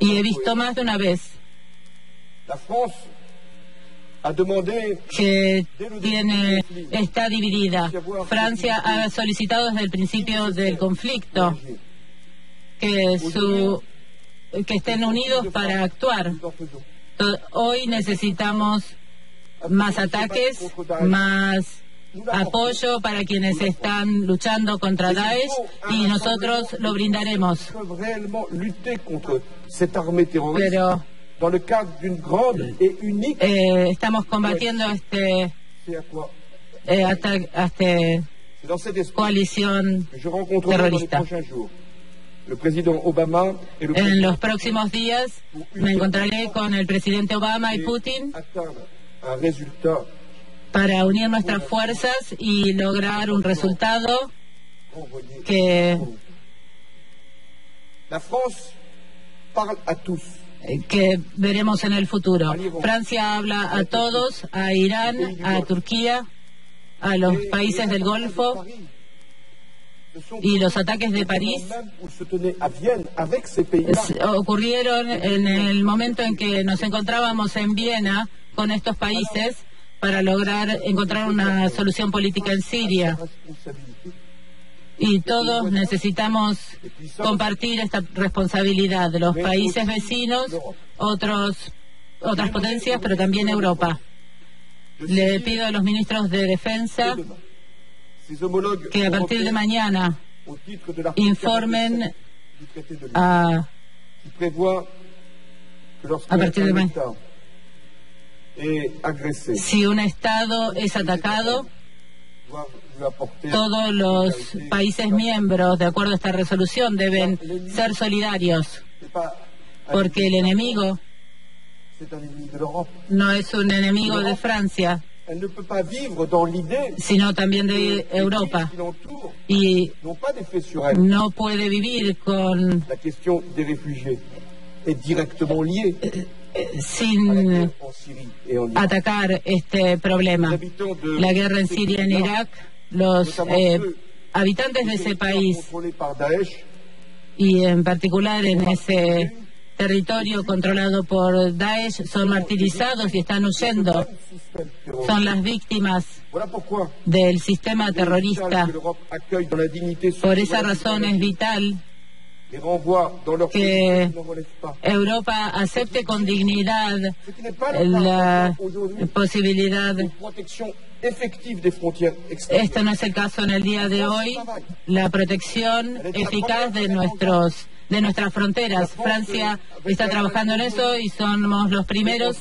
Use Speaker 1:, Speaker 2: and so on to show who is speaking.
Speaker 1: Y he visto más de una vez. Que tiene, está dividida. Francia ha solicitado desde el principio del conflicto que, su, que estén unidos para actuar. Hoy necesitamos más ataques, más apoyo para quienes están luchando contra Daesh y nosotros lo brindaremos. Pero eh, estamos combatiendo este, eh, este
Speaker 2: cet esprit
Speaker 1: coalición terrorista. En los próximos días me encontraré con el presidente Obama y Putin para unir nuestras fuerzas y lograr un resultado que,
Speaker 2: La France parle à tous.
Speaker 1: que veremos en el futuro. Francia habla a todos, a Irán, a Turquía, a los países del Golfo y los ataques de París ocurrieron en el momento en que nos encontrábamos en Viena con estos países para lograr encontrar una solución política en Siria. Y todos necesitamos compartir esta responsabilidad los países vecinos, otros, otras potencias, pero también Europa. Le pido a los ministros de Defensa que a partir de mañana informen
Speaker 2: 47 du traité de Lisbonne,
Speaker 1: a, à partir de
Speaker 2: un
Speaker 1: si un Estado es atacado, todos los países miembros, de acuerdo a esta resolución, deben ser solidarios, porque el enemigo no es un enemigo de Francia, sino también de Europa. Y no puede vivir con
Speaker 2: directement liée
Speaker 1: sin atacar este problema. La guerra en Siria, en Irak, los eh, habitantes de ese país y en particular en ese territorio controlado por Daesh son martirizados y están huyendo. Son las víctimas del sistema terrorista. Por esa razón es vital que. Europa acepte con dignidad la posibilidad. Esto no es el caso en el día de hoy. La protección eficaz de nuestros de nuestras fronteras. Francia está trabajando en eso y somos los primeros